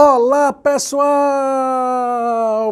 Olá, pessoal!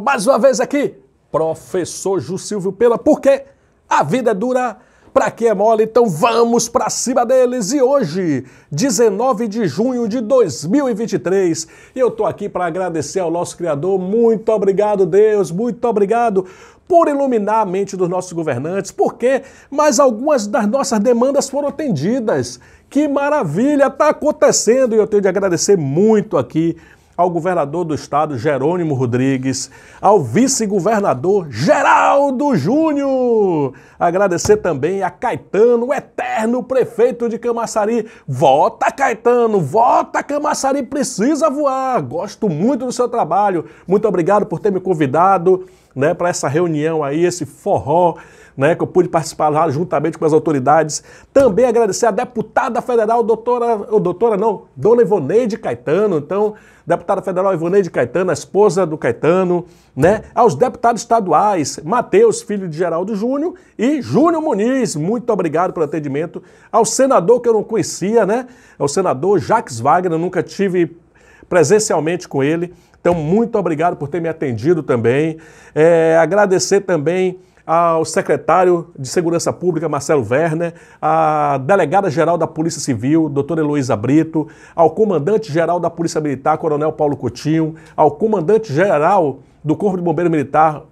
Mais uma vez aqui, professor Ju Silvio Pela, porque a vida é dura para quem é mole, então vamos para cima deles. E hoje, 19 de junho de 2023, eu tô aqui para agradecer ao nosso Criador. Muito obrigado, Deus, muito obrigado por iluminar a mente dos nossos governantes, porque mais algumas das nossas demandas foram atendidas. Que maravilha está acontecendo e eu tenho de agradecer muito aqui ao governador do estado, Jerônimo Rodrigues, ao vice-governador Geraldo Júnior. Agradecer também a Caetano, o eterno prefeito de Camaçari. Vota, Caetano, vota, Camaçari precisa voar. Gosto muito do seu trabalho. Muito obrigado por ter me convidado né, para essa reunião aí, esse forró né, que eu pude participar lá juntamente com as autoridades. Também agradecer a deputada federal, doutora, ou doutora não, dona Ivoneide Caetano, então, deputada federal Ivoneide Caetano, a esposa do Caetano, né, aos deputados estaduais, Matheus, filho de Geraldo Júnior, e Júnior Muniz, muito obrigado pelo atendimento, ao senador que eu não conhecia, né, ao senador Jacques Wagner, nunca tive presencialmente com ele, então, muito obrigado por ter me atendido também. É, agradecer também ao secretário de Segurança Pública, Marcelo Werner, à delegada-geral da Polícia Civil, doutora Heloísa Brito, ao comandante-geral da Polícia Militar, coronel Paulo Coutinho, ao comandante-geral do Corpo de Bombeiro Militar,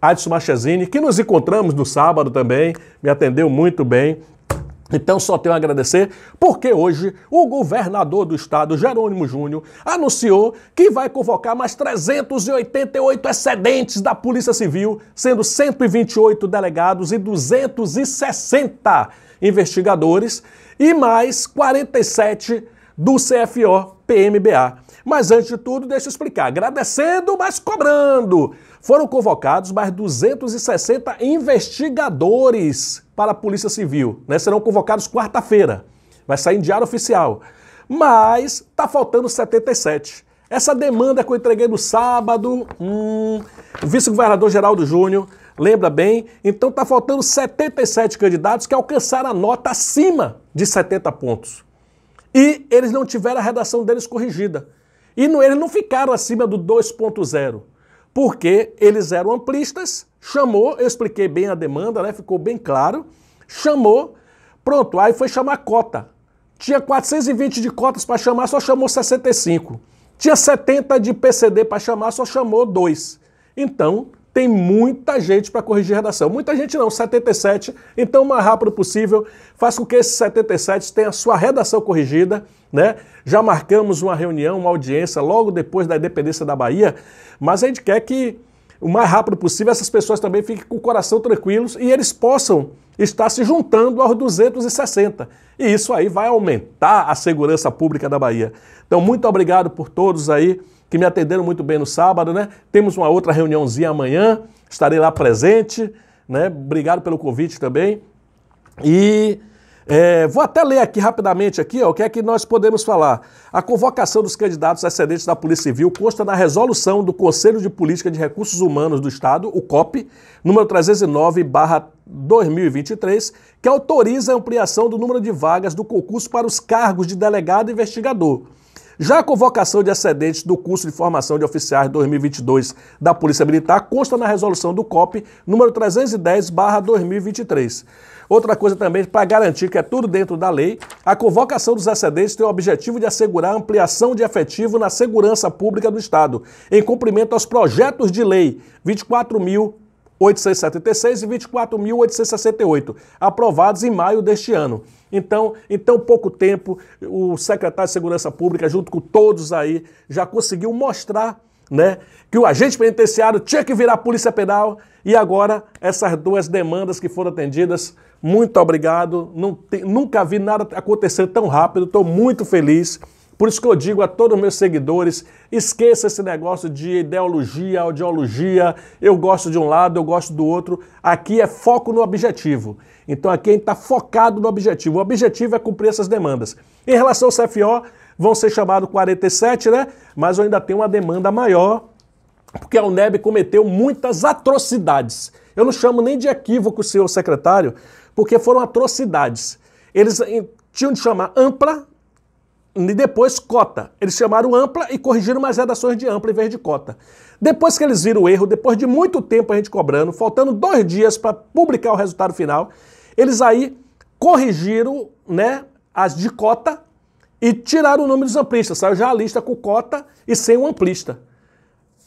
Adson Machesini, que nos encontramos no sábado também, me atendeu muito bem. Então só tenho a agradecer, porque hoje o governador do estado, Jerônimo Júnior, anunciou que vai convocar mais 388 excedentes da Polícia Civil, sendo 128 delegados e 260 investigadores e mais 47 do CFO PMBA. Mas antes de tudo, deixa eu explicar. Agradecendo, mas cobrando. Foram convocados mais 260 investigadores para a Polícia Civil. Né? Serão convocados quarta-feira. Vai sair em diário oficial. Mas está faltando 77. Essa demanda que eu entreguei no sábado, hum, o vice-governador Geraldo Júnior, lembra bem? Então está faltando 77 candidatos que alcançaram a nota acima de 70 pontos. E eles não tiveram a redação deles corrigida. E não, eles não ficaram acima do 2.0 porque eles eram amplistas, chamou, eu expliquei bem a demanda, né? Ficou bem claro. Chamou, pronto, aí foi chamar cota. Tinha 420 de cotas para chamar, só chamou 65. Tinha 70 de PCD para chamar, só chamou 2. Então, tem muita gente para corrigir a redação. Muita gente não, 77. Então, o mais rápido possível, faz com que esses 77 tenham a sua redação corrigida né? Já marcamos uma reunião, uma audiência logo depois da independência da Bahia, mas a gente quer que o mais rápido possível essas pessoas também fiquem com o coração tranquilos e eles possam estar se juntando aos 260. E isso aí vai aumentar a segurança pública da Bahia. Então, muito obrigado por todos aí que me atenderam muito bem no sábado, né? Temos uma outra reuniãozinha amanhã, estarei lá presente, né? Obrigado pelo convite também. E é, vou até ler aqui rapidamente aqui, ó, o que é que nós podemos falar. A convocação dos candidatos excedentes da Polícia Civil consta na resolução do Conselho de Política de Recursos Humanos do Estado, o COP, número 309/2023, que autoriza a ampliação do número de vagas do concurso para os cargos de delegado e investigador. Já a convocação de excedentes do curso de formação de oficiais 2022 da Polícia Militar consta na resolução do COP número 310/2023. Outra coisa também, para garantir que é tudo dentro da lei, a convocação dos excedentes tem o objetivo de assegurar a ampliação de efetivo na segurança pública do Estado, em cumprimento aos projetos de lei 24.876 e 24.868, aprovados em maio deste ano. Então, em tão pouco tempo, o secretário de Segurança Pública, junto com todos aí, já conseguiu mostrar né, que o agente penitenciário tinha que virar polícia penal e agora essas duas demandas que foram atendidas muito obrigado. Te, nunca vi nada acontecer tão rápido. Estou muito feliz. Por isso que eu digo a todos os meus seguidores: esqueça esse negócio de ideologia, audiologia. Eu gosto de um lado, eu gosto do outro. Aqui é foco no objetivo. Então aqui a gente está focado no objetivo. O objetivo é cumprir essas demandas. Em relação ao CFO, vão ser chamados 47, né? Mas eu ainda tenho uma demanda maior, porque a UNEB cometeu muitas atrocidades. Eu não chamo nem de equívoco, senhor secretário, porque foram atrocidades. Eles tinham de chamar ampla e depois cota. Eles chamaram ampla e corrigiram mais redações de ampla em vez de cota. Depois que eles viram o erro, depois de muito tempo a gente cobrando, faltando dois dias para publicar o resultado final, eles aí corrigiram né, as de cota e tiraram o nome dos amplistas. Saiu já a lista com cota e sem o amplista.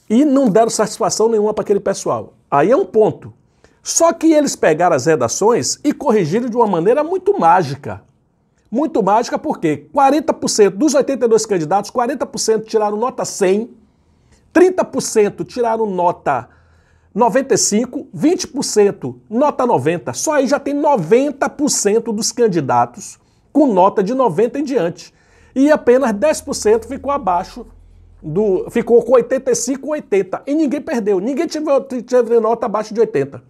E não deram satisfação nenhuma para aquele pessoal. Aí é um ponto. Só que eles pegaram as redações e corrigiram de uma maneira muito mágica. Muito mágica porque 40% dos 82 candidatos, 40% tiraram nota 100, 30% tiraram nota 95, 20% nota 90. Só aí já tem 90% dos candidatos com nota de 90 em diante. E apenas 10% ficou abaixo do. ficou com 85, 80. E ninguém perdeu. Ninguém teve, teve nota abaixo de 80.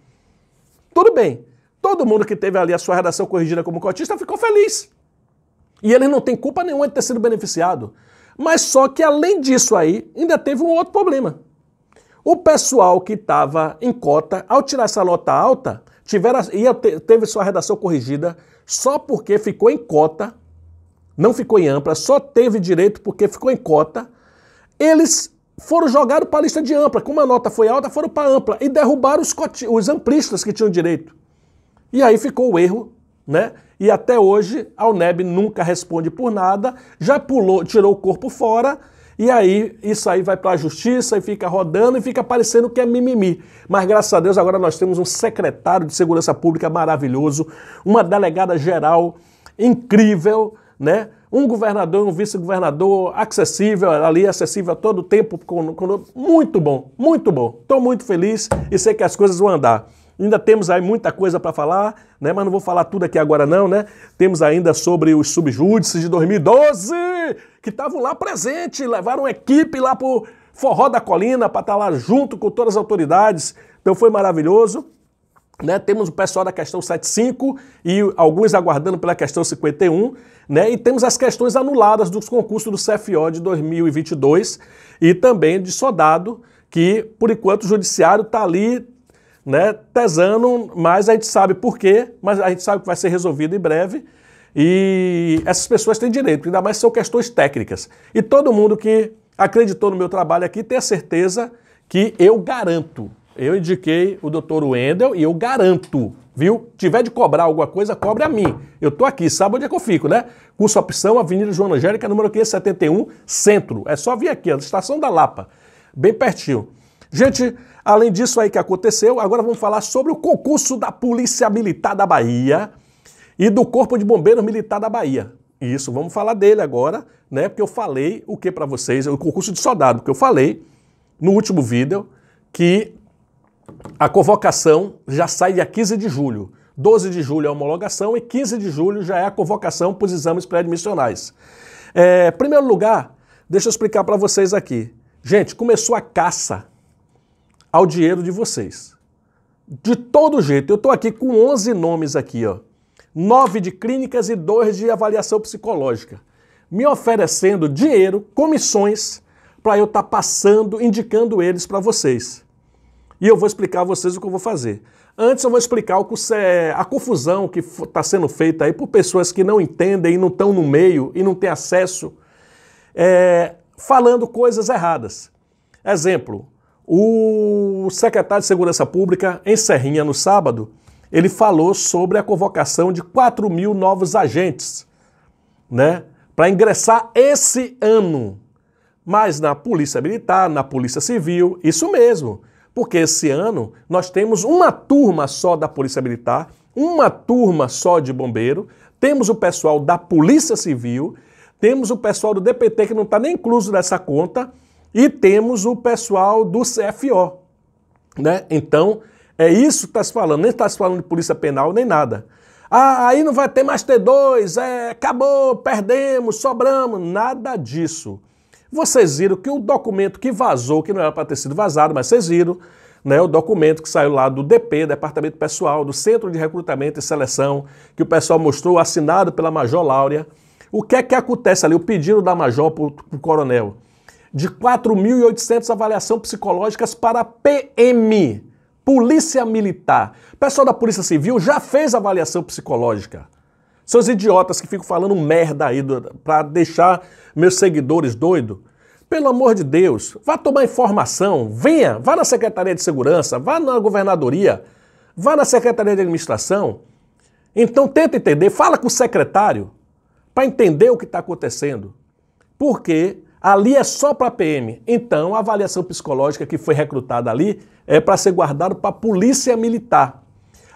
Tudo bem. Todo mundo que teve ali a sua redação corrigida como cotista ficou feliz. E ele não tem culpa nenhuma de ter sido beneficiado. Mas só que além disso aí, ainda teve um outro problema. O pessoal que estava em cota, ao tirar essa nota alta, tiveram, ia, teve sua redação corrigida só porque ficou em cota, não ficou em ampla, só teve direito porque ficou em cota. Eles foram jogados para a lista de ampla. Como a nota foi alta, foram para ampla e derrubaram os, os amplistas que tinham direito. E aí ficou o erro, né? E até hoje a UNEB nunca responde por nada, já pulou, tirou o corpo fora e aí isso aí vai para a justiça e fica rodando e fica parecendo que é mimimi. Mas graças a Deus agora nós temos um secretário de Segurança Pública maravilhoso, uma delegada geral incrível, né? Um governador, um vice-governador acessível, ali acessível a todo tempo, com, com, muito bom, muito bom. Estou muito feliz e sei que as coisas vão andar. Ainda temos aí muita coisa para falar, né? Mas não vou falar tudo aqui agora não, né? Temos ainda sobre os subjúdices de 2012, que estavam lá presentes, levaram equipe lá pro Forró da Colina para estar tá lá junto com todas as autoridades. Então foi maravilhoso. Né, temos o pessoal da questão 75 e alguns aguardando pela questão 51, né, e temos as questões anuladas dos concursos do CFO de 2022 e também de soldado, que por enquanto o judiciário está ali né, tesando, mas a gente sabe por quê, mas a gente sabe que vai ser resolvido em breve. E essas pessoas têm direito, ainda mais são questões técnicas. E todo mundo que acreditou no meu trabalho aqui tem a certeza que eu garanto. Eu indiquei o doutor Wendel e eu garanto, viu? Tiver de cobrar alguma coisa, cobre a mim. Eu tô aqui, sabe onde é que eu fico, né? Curso Opção, Avenida Joana Angélica, número 571, Centro. É só vir aqui, a estação da Lapa, bem pertinho. Gente, além disso aí que aconteceu, agora vamos falar sobre o concurso da Polícia Militar da Bahia e do Corpo de Bombeiros Militar da Bahia. Isso, vamos falar dele agora, né? Porque eu falei o que para vocês, o concurso de soldado, porque eu falei no último vídeo que a convocação já sai dia 15 de julho. 12 de julho é a homologação e 15 de julho já é a convocação para os exames pré-admissionais. É, primeiro lugar, deixa eu explicar para vocês aqui. Gente, começou a caça ao dinheiro de vocês. De todo jeito, eu estou aqui com 11 nomes aqui, ó. Nove de clínicas e dois de avaliação psicológica. Me oferecendo dinheiro, comissões, para eu estar tá passando, indicando eles para vocês. E eu vou explicar a vocês o que eu vou fazer. Antes eu vou explicar o que é a confusão que está sendo feita aí por pessoas que não entendem e não estão no meio e não têm acesso, é, falando coisas erradas. Exemplo, o secretário de Segurança Pública, em Serrinha, no sábado, ele falou sobre a convocação de 4 mil novos agentes, né, para ingressar esse ano. Mas na Polícia Militar, na Polícia Civil, isso mesmo. Porque esse ano nós temos uma turma só da Polícia Militar, uma turma só de bombeiro, temos o pessoal da Polícia Civil, temos o pessoal do DPT que não está nem incluso nessa conta, e temos o pessoal do CFO. Né? Então, é isso que está se falando, nem está se falando de polícia penal nem nada. Ah, aí não vai ter mais T2, é, acabou, perdemos, sobramos, nada disso. Vocês viram que o documento que vazou, que não era para ter sido vazado, mas vocês viram, né, o documento que saiu lá do DP, Departamento Pessoal, do Centro de Recrutamento e Seleção, que o pessoal mostrou, assinado pela Major Láurea. O que é que acontece ali? O pedido da Major para o coronel de 4.800 avaliações psicológicas para PM, Polícia Militar. O pessoal da Polícia Civil já fez avaliação psicológica. Seus idiotas que ficam falando merda aí para deixar meus seguidores doidos. Pelo amor de Deus, vá tomar informação, venha, vá na Secretaria de Segurança, vá na governadoria, vá na Secretaria de Administração. Então tenta entender, fala com o secretário para entender o que está acontecendo. Porque ali é só para PM. Então a avaliação psicológica que foi recrutada ali é para ser guardado para a polícia militar.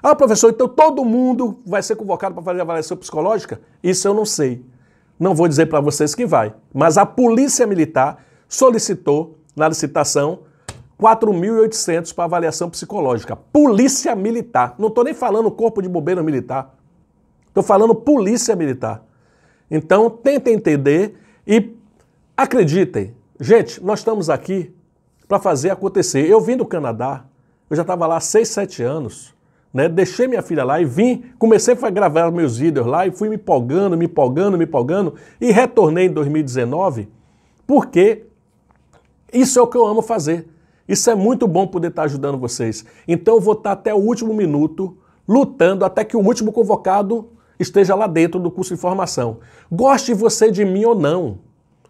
Ah, professor, então todo mundo vai ser convocado para fazer avaliação psicológica? Isso eu não sei. Não vou dizer para vocês que vai. Mas a polícia militar solicitou na licitação 4.800 para avaliação psicológica. Polícia Militar. Não estou nem falando Corpo de Bombeiro Militar. Estou falando Polícia Militar. Então, tentem entender e acreditem. Gente, nós estamos aqui para fazer acontecer. Eu vim do Canadá, eu já estava lá há 6, 7 anos. Né? Deixei minha filha lá e vim, comecei a gravar meus vídeos lá e fui me empolgando, me empolgando, me empolgando e retornei em 2019 porque isso é o que eu amo fazer. Isso é muito bom poder estar ajudando vocês. Então eu vou estar até o último minuto lutando até que o último convocado esteja lá dentro do curso de formação. Goste você de mim ou não.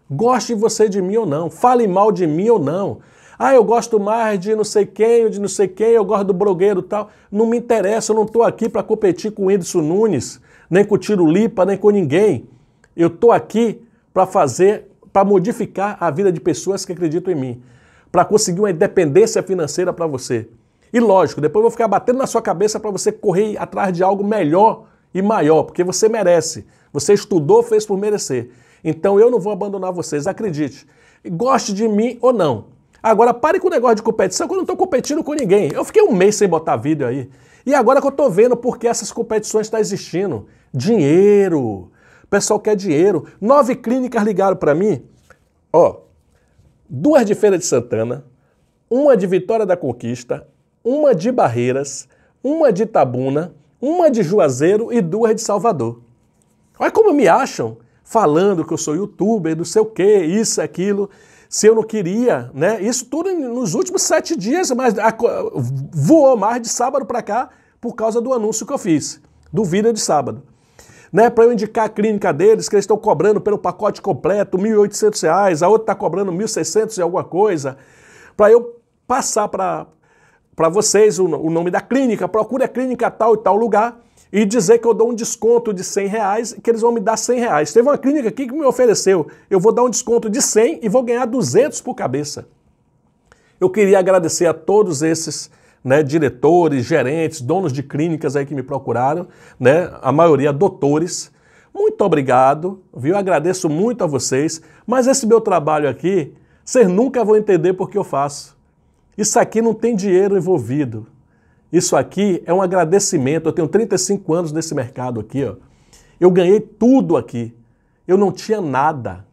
Goste você de mim ou não. Fale mal de mim ou não. Ah, eu gosto mais de não sei quem, ou de não sei quem, eu gosto do blogueiro tal. Não me interessa, eu não estou aqui para competir com o Whindersson Nunes, nem com o Tiro Lipa, nem com ninguém. Eu estou aqui para fazer, para modificar a vida de pessoas que acreditam em mim para conseguir uma independência financeira para você. E lógico, depois eu vou ficar batendo na sua cabeça para você correr atrás de algo melhor e maior, porque você merece. Você estudou, fez por merecer. Então eu não vou abandonar vocês, acredite. Goste de mim ou não. Agora pare com o negócio de competição, que eu não estou competindo com ninguém. Eu fiquei um mês sem botar vídeo aí. E agora que eu estou vendo porque essas competições estão tá existindo. Dinheiro. O pessoal quer dinheiro. Nove clínicas ligaram para mim. Ó, duas de Feira de Santana, uma de Vitória da Conquista, uma de Barreiras, uma de Tabuna, uma de Juazeiro e duas de Salvador. Olha como me acham falando que eu sou youtuber, não sei o que, isso, aquilo, se eu não queria, né? Isso tudo nos últimos sete dias, mas voou mais de sábado para cá por causa do anúncio que eu fiz, do vídeo de sábado né, para eu indicar a clínica deles, que eles estão cobrando pelo pacote completo R$ 1.800, a outra está cobrando R$ 1.600 e alguma coisa, para eu passar para vocês o, o, nome da clínica, procure a clínica tal e tal lugar e dizer que eu dou um desconto de 100 reais que eles vão me dar 100 reais. Teve uma clínica aqui que me ofereceu, eu vou dar um desconto de 100 e vou ganhar 200 por cabeça. Eu queria agradecer a todos esses né, diretores, gerentes, donos de clínicas aí que me procuraram, né, a maioria doutores. Muito obrigado, viu? Agradeço muito a vocês, mas esse meu trabalho aqui, vocês nunca vão entender porque eu faço. Isso aqui não tem dinheiro envolvido. Isso aqui é um agradecimento. Eu tenho 35 anos nesse mercado aqui, ó. Eu ganhei tudo aqui. Eu não tinha nada.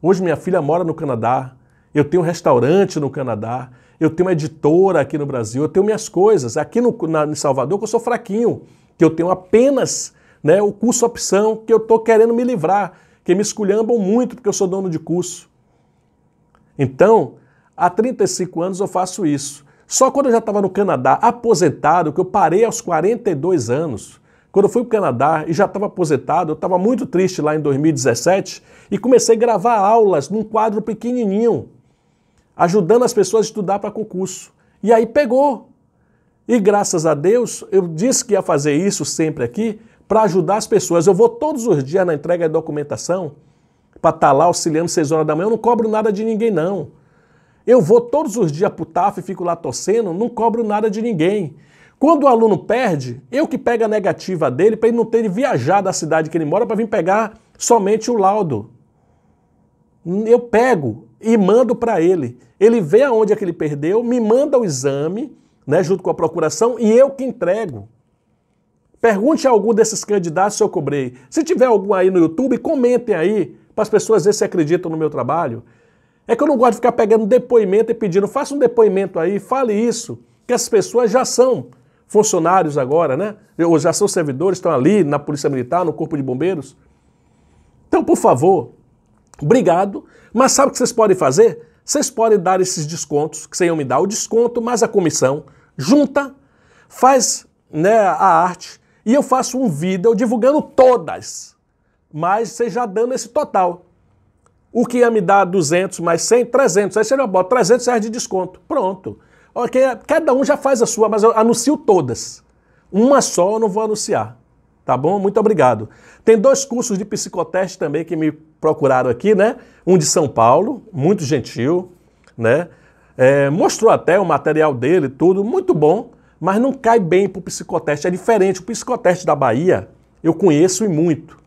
Hoje minha filha mora no Canadá. Eu tenho um restaurante no Canadá eu tenho uma editora aqui no Brasil, eu tenho minhas coisas. Aqui no, na, em Salvador, que eu sou fraquinho, que eu tenho apenas né, o curso opção, que eu estou querendo me livrar, que me esculhambam muito porque eu sou dono de curso. Então, há 35 anos eu faço isso. Só quando eu já estava no Canadá, aposentado, que eu parei aos 42 anos, quando eu fui para o Canadá e já estava aposentado, eu estava muito triste lá em 2017 e comecei a gravar aulas num quadro pequenininho ajudando as pessoas a estudar para concurso. E aí pegou. E graças a Deus, eu disse que ia fazer isso sempre aqui para ajudar as pessoas. Eu vou todos os dias na entrega de documentação para estar tá lá auxiliando 6 horas da manhã. Eu não cobro nada de ninguém, não. Eu vou todos os dias para o TAF e fico lá torcendo, não cobro nada de ninguém. Quando o aluno perde, eu que pego a negativa dele para ele não ter de viajar da cidade que ele mora para vir pegar somente o laudo. Eu pego e mando para ele. Ele vê aonde é que ele perdeu, me manda o exame, né, junto com a procuração, e eu que entrego. Pergunte a algum desses candidatos se eu cobrei. Se tiver algum aí no YouTube, comentem aí, para as pessoas ver se acreditam no meu trabalho. É que eu não gosto de ficar pegando depoimento e pedindo, faça um depoimento aí, fale isso, que as pessoas já são funcionários agora, né? Ou já são servidores, estão ali na Polícia Militar, no Corpo de Bombeiros. Então, por favor, obrigado. Mas sabe o que vocês podem fazer? Vocês podem dar esses descontos, que vocês iam me dar o desconto, mais a comissão, junta, faz né, a arte E eu faço um vídeo divulgando todas, mas você já dando esse total. O que ia me dar 200 mais 100, 300. Aí você já bota 300 reais de desconto. Pronto. Okay, cada um já faz a sua, mas eu anuncio todas. Uma só eu não vou anunciar. Tá bom? Muito obrigado. Tem dois cursos de psicoteste também que me procuraram aqui, né? Um de São Paulo, muito gentil, né? É, mostrou até o material dele, tudo, muito bom, mas não cai bem para o psicoteste. É diferente. O psicoteste da Bahia eu conheço e muito.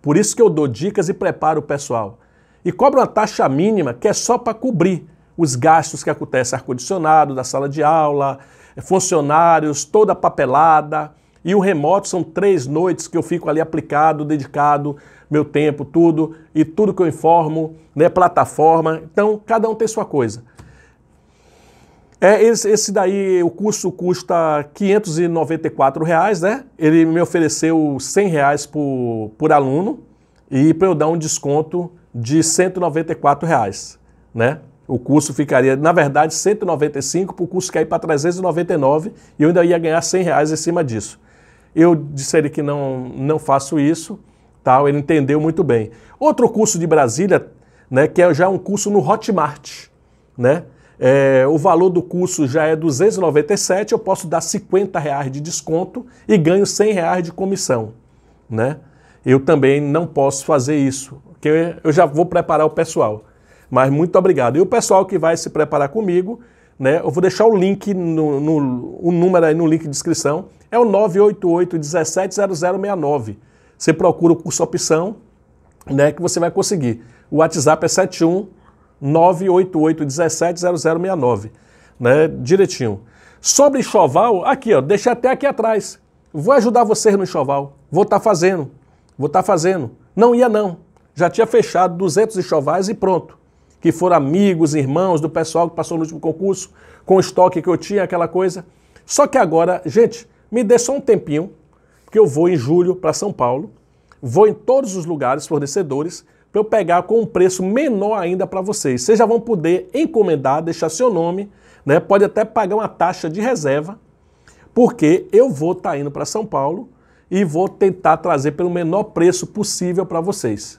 Por isso que eu dou dicas e preparo o pessoal. E cobro uma taxa mínima que é só para cobrir os gastos que acontecem ar-condicionado da sala de aula, funcionários, toda a papelada. E o remoto são três noites que eu fico ali aplicado, dedicado, meu tempo, tudo, e tudo que eu informo, né, plataforma. Então, cada um tem sua coisa. É, esse, esse daí, o curso custa 594 reais, né? Ele me ofereceu 100 reais por, por aluno e para eu dar um desconto de 194 reais, né? O curso ficaria, na verdade, 195 para o curso cair para 399 e eu ainda ia ganhar 100 reais em cima disso. Eu disse ele que não, não faço isso, tal, ele entendeu muito bem. Outro curso de Brasília, né, que é já um curso no Hotmart, né? É, o valor do curso já é 297, eu posso dar 50 reais de desconto e ganho 100 reais de comissão, né? Eu também não posso fazer isso, porque eu já vou preparar o pessoal. Mas muito obrigado. E o pessoal que vai se preparar comigo, né? Eu vou deixar o link no, no o número aí no link de descrição. É o 988 170069. Você procura o curso opção, né? Que você vai conseguir. O WhatsApp é 71 988 170069, né? Direitinho. Sobre enxoval, aqui, ó, deixa até aqui atrás. Vou ajudar vocês no enxoval. Vou estar tá fazendo. Vou estar tá fazendo. Não ia não. Já tinha fechado 200 enxovais e pronto. Que foram amigos, irmãos do pessoal que passou no último concurso, com o estoque que eu tinha, aquela coisa. Só que agora, gente, me dê só um tempinho, que eu vou em julho para São Paulo. Vou em todos os lugares fornecedores para eu pegar com um preço menor ainda para vocês. Vocês já vão poder encomendar, deixar seu nome, né? Pode até pagar uma taxa de reserva, porque eu vou estar tá indo para São Paulo e vou tentar trazer pelo menor preço possível para vocês.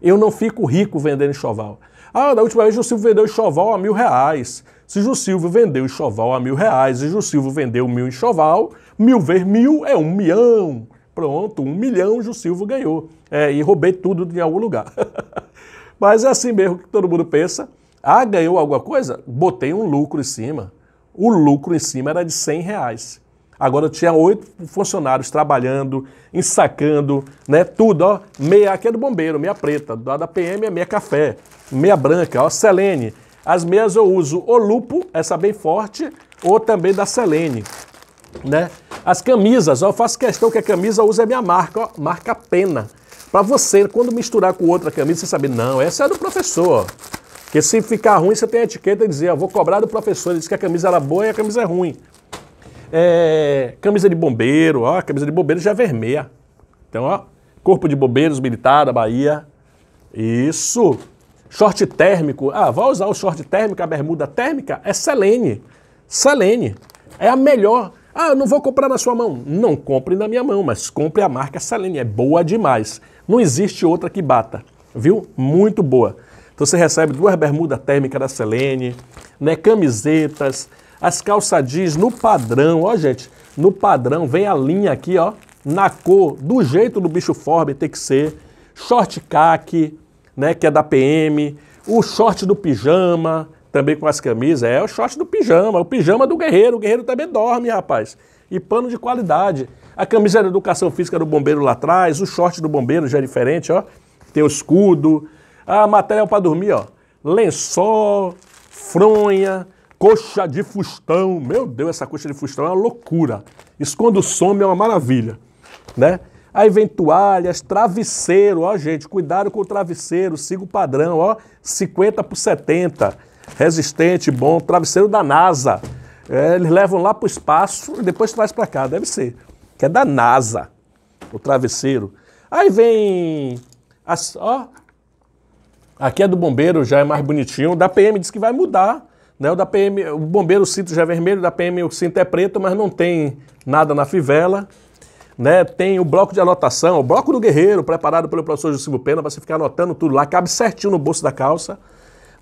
Eu não fico rico vendendo enxoval. Ah, da última vez o Silvio vendeu enxoval a mil reais. Se o Silvio vendeu enxoval a mil reais e o Silvio vendeu mil enxoval, mil vezes mil é um milhão. Pronto, um milhão o Silvio ganhou. É, e roubei tudo de algum lugar. Mas é assim mesmo que todo mundo pensa. Ah, ganhou alguma coisa? Botei um lucro em cima. O lucro em cima era de 100 reais. Agora tinha oito funcionários trabalhando, ensacando, né? Tudo, ó. Meia aqui é do bombeiro, meia preta. Da PM é meia café. Meia branca, ó, Selene. As meias eu uso o lupo, essa bem forte, ou também da Selene, né? As camisas, ó, eu faço questão que a camisa use a minha marca, ó, marca Pena. Para você, quando misturar com outra camisa, você saber, não, essa é do professor. Porque se ficar ruim, você tem a etiqueta e dizer, ó, vou cobrar do professor. Ele disse que a camisa era boa e a camisa é ruim. É, camisa de bombeiro, ó, a camisa de bombeiro já vermelha. Então, ó, Corpo de Bombeiros Militar da Bahia. Isso. Short térmico. Ah, vai usar o short térmico, a bermuda térmica? É Selene. Selene. É a melhor. Ah, eu não vou comprar na sua mão. Não compre na minha mão, mas compre a marca Selene. É boa demais. Não existe outra que bata. Viu? Muito boa. Então você recebe duas bermudas térmicas da Selene, né, camisetas, as calça jeans no padrão, ó gente, no padrão, vem a linha aqui, ó, na cor, do jeito do bicho forme tem que ser, short caque, né, que é da PM, o short do pijama, também com as camisas, é o short do pijama, o pijama do guerreiro, o guerreiro também dorme, rapaz, e pano de qualidade. A camisa da educação física do bombeiro lá atrás, o short do bombeiro já é diferente, ó, tem o escudo, a material para dormir, ó, lençol, fronha, Coxa de fustão. Meu Deus, essa coxa de fustão é uma loucura. Isso quando some é uma maravilha, né? Aí vem toalhas, travesseiro, ó gente, cuidado com o travesseiro, siga o padrão, ó, 50 por 70, resistente, bom, travesseiro da NASA. É, eles levam lá para o espaço e depois traz para cá, deve ser, que é da NASA, o travesseiro. Aí vem, as, ó, aqui é do bombeiro, já é mais bonitinho, da PM diz que vai mudar, né? O da PM, o bombeiro o cinto já é vermelho, da PM o cinto é preto, mas não tem nada na fivela. né? Tem o bloco de anotação, o bloco do guerreiro, preparado pelo professor Silvio Pena, para você ficar anotando tudo lá, cabe certinho no bolso da calça,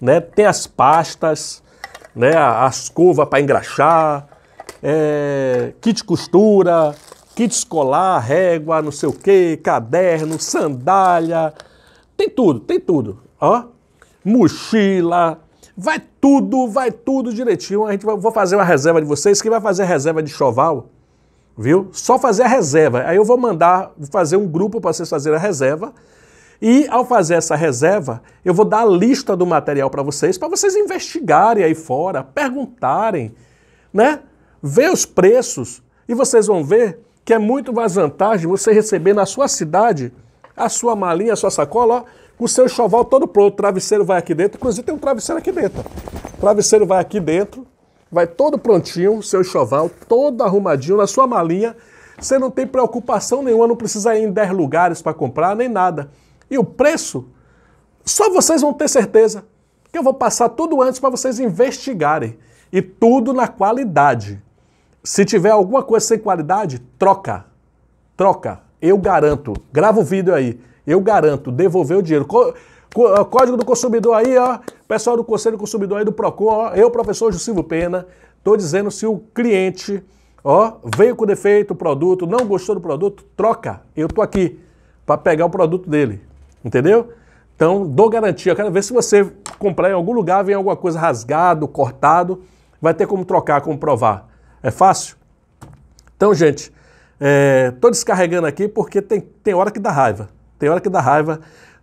né? Tem as pastas, né? A escova para engraxar, é, kit costura, kit escolar, régua, não sei o que, caderno, sandália, tem tudo, tem tudo, ó. Mochila, vai tudo, vai tudo direitinho. A gente vai, vou fazer uma reserva de vocês. Quem vai fazer a reserva de choval, viu? Só fazer a reserva. Aí eu vou mandar fazer um grupo para vocês fazerem a reserva. E ao fazer essa reserva, eu vou dar a lista do material para vocês, para vocês investigarem aí fora, perguntarem, né? Ver os preços e vocês vão ver que é muito mais vantagem você receber na sua cidade a sua malinha, a sua sacola, ó, com o seu enxoval todo pronto. O travesseiro vai aqui dentro, inclusive tem um travesseiro aqui dentro. O travesseiro vai aqui dentro, vai todo prontinho, o seu enxoval, todo arrumadinho na sua malinha. Você não tem preocupação nenhuma, não precisa ir em 10 lugares para comprar, nem nada. E o preço, só vocês vão ter certeza. Que eu vou passar tudo antes para vocês investigarem. E tudo na qualidade. Se tiver alguma coisa sem qualidade, troca. Troca. Eu garanto. Grava o vídeo aí. Eu garanto. Devolver o dinheiro. Código do consumidor aí, ó. Pessoal do Conselho do Consumidor aí do PROCON, ó. Eu, professor Jusilvo Pena, estou dizendo se o cliente, ó, veio com defeito o produto, não gostou do produto, troca. Eu tô aqui para pegar o produto dele. Entendeu? Então, dou garantia. Eu quero ver se você comprar em algum lugar, vem alguma coisa rasgado, cortado, vai ter como trocar, como provar. É fácil? Então, gente, é, descarregando aqui porque tem, tem hora que dá raiva. Tem hora que dá raiva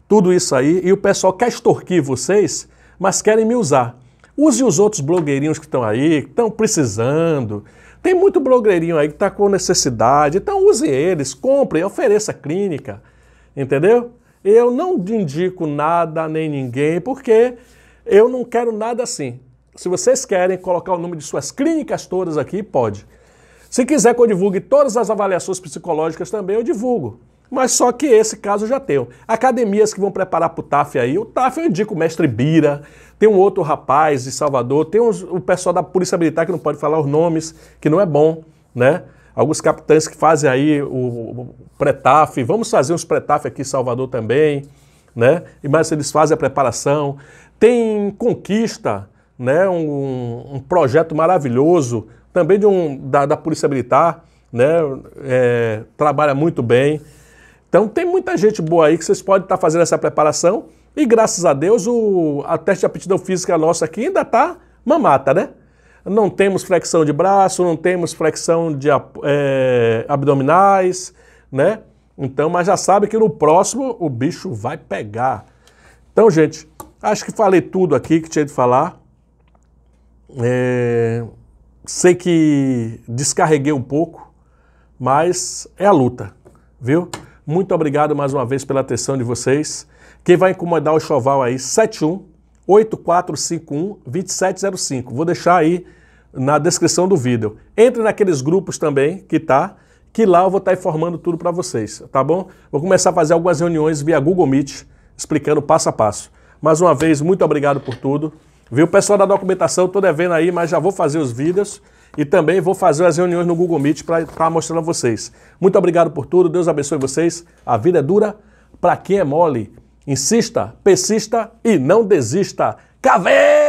tudo isso aí e o pessoal quer extorquir vocês, mas querem me usar. Use os outros blogueirinhos que estão aí, que estão precisando. Tem muito blogueirinho aí que está com necessidade, então use eles, compre, ofereça clínica, entendeu? Eu não indico nada nem ninguém, porque eu não quero nada assim. Se vocês querem colocar o nome de suas clínicas todas aqui, pode. Se quiser que eu divulgue todas as avaliações psicológicas também, eu divulgo. Mas só que esse caso eu já tenho. Academias que vão preparar para o TAF aí, o TAF eu indico o mestre Bira, tem um outro rapaz de Salvador, tem uns, o pessoal da Polícia Militar que não pode falar os nomes, que não é bom, né? alguns capitães que fazem aí o, o pré-TAF, vamos fazer uns pré-TAF aqui em Salvador também, né? E mais eles fazem a preparação. Tem Conquista, né? Um, um projeto maravilhoso, também de um, da, da Polícia Militar, né? É, trabalha muito bem. Então tem muita gente boa aí que vocês podem estar fazendo essa preparação e graças a Deus o, a teste de aptidão física nossa aqui ainda está mamata, né? não temos flexão de braço, não temos flexão de é, abdominais, né? Então, mas já sabe que no próximo o bicho vai pegar. Então, gente, acho que falei tudo aqui que tinha de falar. É, sei que descarreguei um pouco, mas é a luta, viu? Muito obrigado mais uma vez pela atenção de vocês. Quem vai incomodar o choval aí, 71 8451 2705. Vou deixar aí na descrição do vídeo. Entre naqueles grupos também que tá, que lá eu vou estar tá informando tudo para vocês, tá bom? Vou começar a fazer algumas reuniões via Google Meet, explicando passo a passo. Mais uma vez, muito obrigado por tudo. Viu? Pessoal da documentação, estou devendo aí, mas já vou fazer os vídeos e também vou fazer as reuniões no Google Meet para estar mostrando a vocês. Muito obrigado por tudo, Deus abençoe vocês. A vida é dura para quem é mole. Insista, persista e não desista. Cavê!